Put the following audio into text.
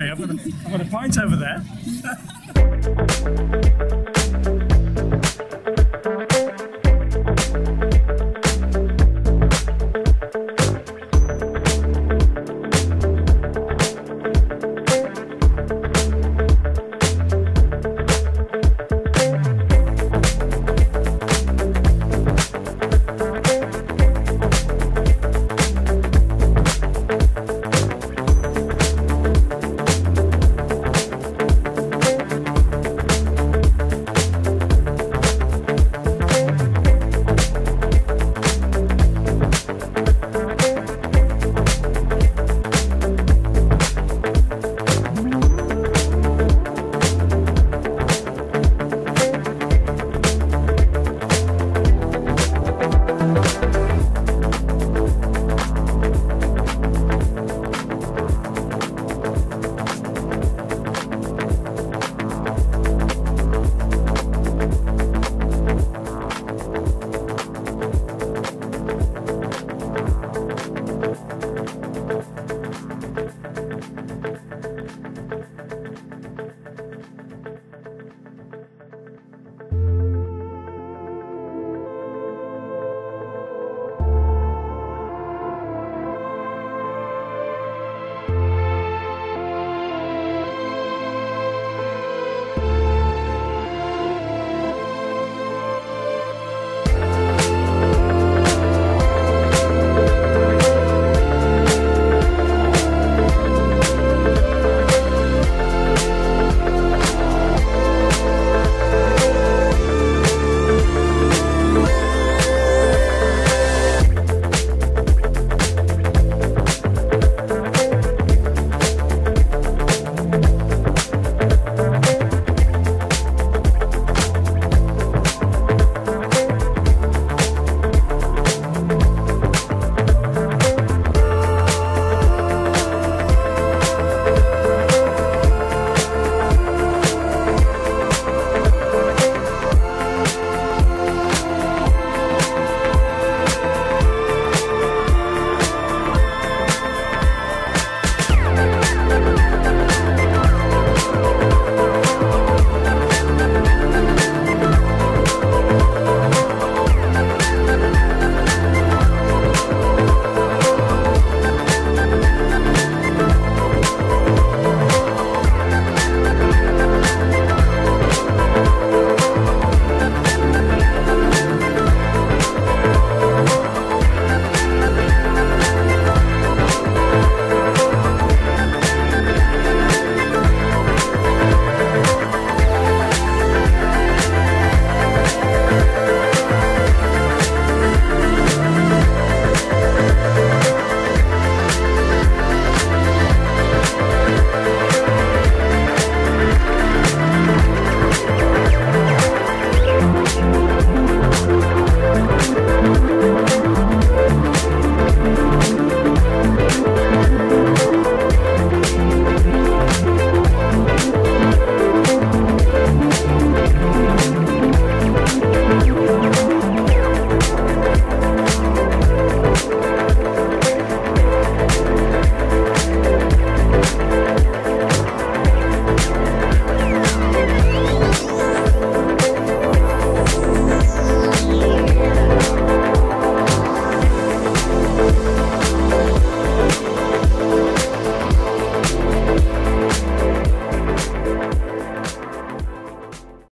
Hey, I've got a, I've got a pint over there.